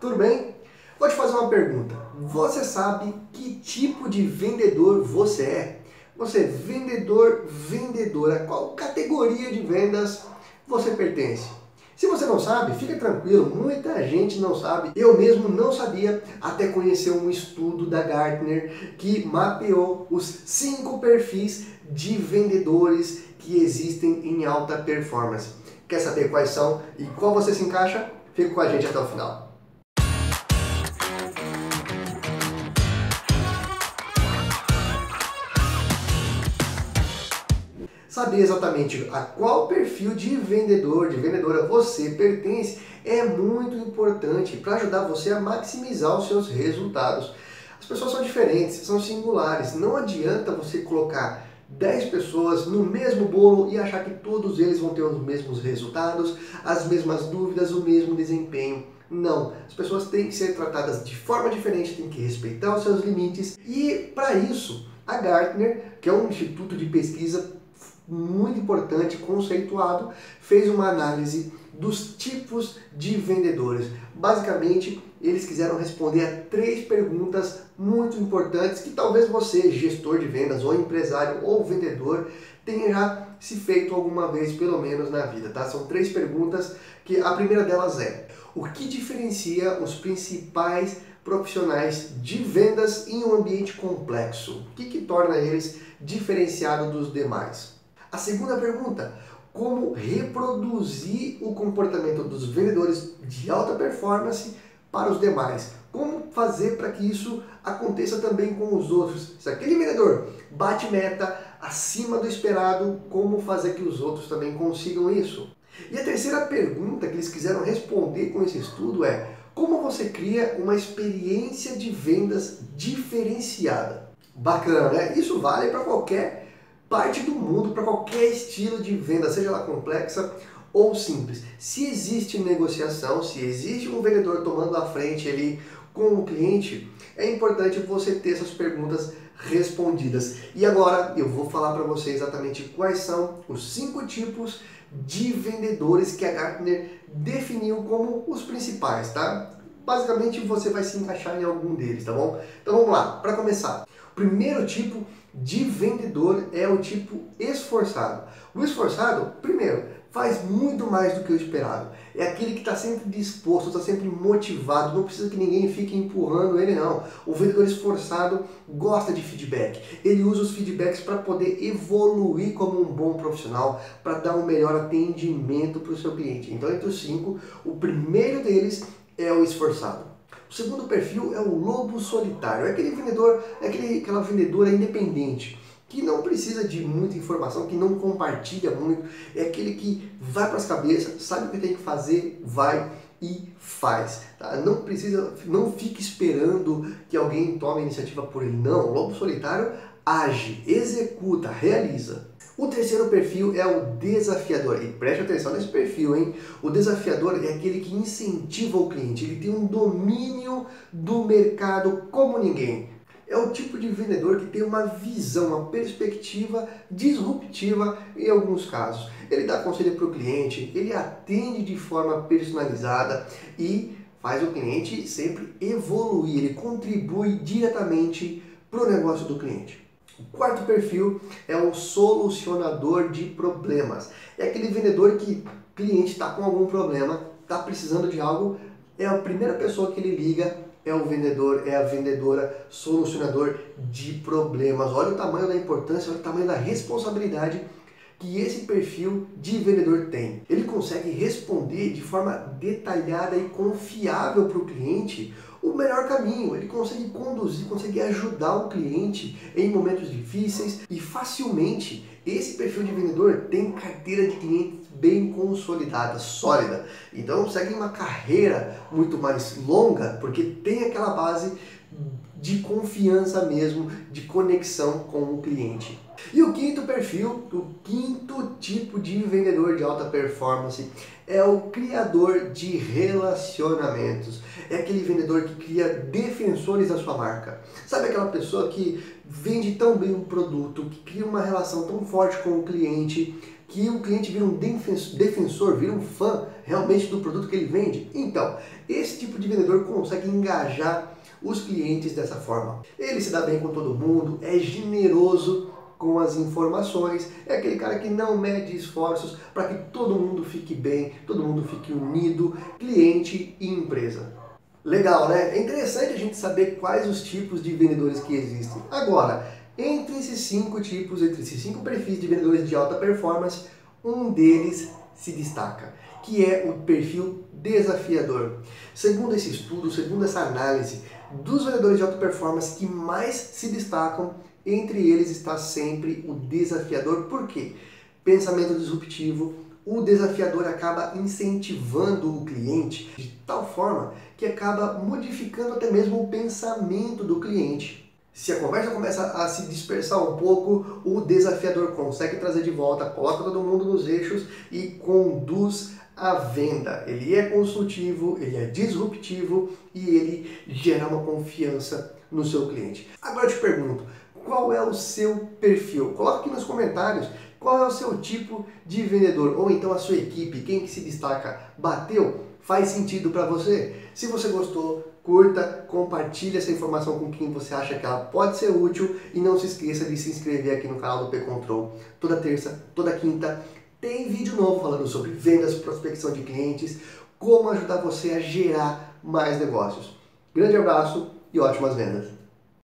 tudo bem? Vou te fazer uma pergunta. Você sabe que tipo de vendedor você é? Você é vendedor, vendedora, qual categoria de vendas você pertence? Se você não sabe, fica tranquilo, muita gente não sabe. Eu mesmo não sabia até conhecer um estudo da Gartner que mapeou os cinco perfis de vendedores que existem em alta performance. Quer saber quais são e qual você se encaixa? Fica com a gente até o final. Saber exatamente a qual perfil de vendedor, de vendedora você pertence é muito importante para ajudar você a maximizar os seus resultados. As pessoas são diferentes, são singulares. Não adianta você colocar 10 pessoas no mesmo bolo e achar que todos eles vão ter os mesmos resultados, as mesmas dúvidas, o mesmo desempenho. Não, as pessoas têm que ser tratadas de forma diferente, têm que respeitar os seus limites e para isso a Gartner, que é um instituto de pesquisa muito importante, conceituado, fez uma análise dos tipos de vendedores. Basicamente, eles quiseram responder a três perguntas muito importantes que talvez você, gestor de vendas, ou empresário, ou vendedor, tenha já se feito alguma vez, pelo menos na vida, tá? São três perguntas que a primeira delas é: o que diferencia os principais profissionais de vendas em um ambiente complexo? O que, que torna eles diferenciados dos demais? A segunda pergunta, como reproduzir o comportamento dos vendedores de alta performance para os demais? Como fazer para que isso aconteça também com os outros? Se aquele vendedor bate meta acima do esperado, como fazer que os outros também consigam isso? E a terceira pergunta que eles quiseram responder com esse estudo é: como você cria uma experiência de vendas diferenciada? Bacana, né? Isso vale para qualquer parte do mundo para qualquer estilo de venda, seja ela complexa ou simples. Se existe negociação, se existe um vendedor tomando a frente ali com o cliente, é importante você ter essas perguntas respondidas. E agora eu vou falar para você exatamente quais são os cinco tipos de vendedores que a Gartner definiu como os principais, tá? Basicamente você vai se encaixar em algum deles, tá bom? Então vamos lá, para começar. O primeiro tipo de vendedor é o tipo esforçado. O esforçado, primeiro, faz muito mais do que o esperado. É aquele que está sempre disposto, está sempre motivado, não precisa que ninguém fique empurrando ele, não. O vendedor esforçado gosta de feedback. Ele usa os feedbacks para poder evoluir como um bom profissional, para dar um melhor atendimento para o seu cliente. Então, entre os cinco, o primeiro deles é o esforçado. O segundo perfil é o lobo solitário, é aquele vendedor, é aquele, aquela vendedora independente, que não precisa de muita informação, que não compartilha muito, é aquele que vai para as cabeças, sabe o que tem que fazer, vai e faz. Tá? Não precisa, não fique esperando que alguém tome a iniciativa por ele. Não, o lobo solitário age, executa, realiza. O terceiro perfil é o desafiador. E preste atenção nesse perfil, hein? O desafiador é aquele que incentiva o cliente. Ele tem um domínio do mercado como ninguém. É o tipo de vendedor que tem uma visão, uma perspectiva disruptiva em alguns casos. Ele dá conselho para o cliente, ele atende de forma personalizada e faz o cliente sempre evoluir, ele contribui diretamente para o negócio do cliente. O quarto perfil é o solucionador de problemas. É aquele vendedor que cliente está com algum problema, está precisando de algo, é a primeira pessoa que ele liga, é o vendedor, é a vendedora, solucionador de problemas. Olha o tamanho da importância, olha o tamanho da responsabilidade que esse perfil de vendedor tem. Ele consegue responder de forma detalhada e confiável para o cliente o melhor caminho. Ele consegue conduzir, consegue ajudar o cliente em momentos difíceis e facilmente. Esse perfil de vendedor tem carteira de clientes bem consolidada, sólida. Então segue uma carreira muito mais longa porque tem aquela base de confiança mesmo, de conexão com o cliente. E o quinto perfil, o quinto tipo de vendedor de alta performance é o criador de relacionamentos. É aquele vendedor que cria defensores da sua marca. Sabe aquela pessoa que vende tão bem um produto, que cria uma relação tão forte com o cliente, que o cliente vira um defensor, vira um fã realmente do produto que ele vende? Então, esse tipo de vendedor consegue engajar os clientes dessa forma. Ele se dá bem com todo mundo, é generoso com as informações, é aquele cara que não mede esforços para que todo mundo fique bem, todo mundo fique unido, cliente e empresa. Legal, né? É interessante a gente saber quais os tipos de vendedores que existem. Agora, entre esses cinco tipos, entre esses cinco perfis de vendedores de alta performance, um deles se destaca, que é o perfil desafiador. Segundo esse estudo, segundo essa análise, dos vendedores de alta performance que mais se destacam, entre eles está sempre o desafiador. Por quê? Pensamento disruptivo, o desafiador acaba incentivando o cliente de tal forma que acaba modificando até mesmo o pensamento do cliente. Se a conversa começa a se dispersar um pouco, o desafiador consegue trazer de volta, coloca todo mundo nos eixos e conduz a venda. Ele é consultivo, ele é disruptivo e ele gera uma confiança no seu cliente. Agora eu te pergunto, qual é o seu perfil? Coloque aqui nos comentários qual é o seu tipo de vendedor ou então a sua equipe, quem que se destaca? Bateu? Faz sentido para você? Se você gostou, curta, compartilhe essa informação com quem você acha que ela pode ser útil e não se esqueça de se inscrever aqui no canal do P-Control. Toda terça, toda quinta tem vídeo novo falando sobre vendas, prospecção de clientes, como ajudar você a gerar mais negócios. Grande abraço e ótimas vendas!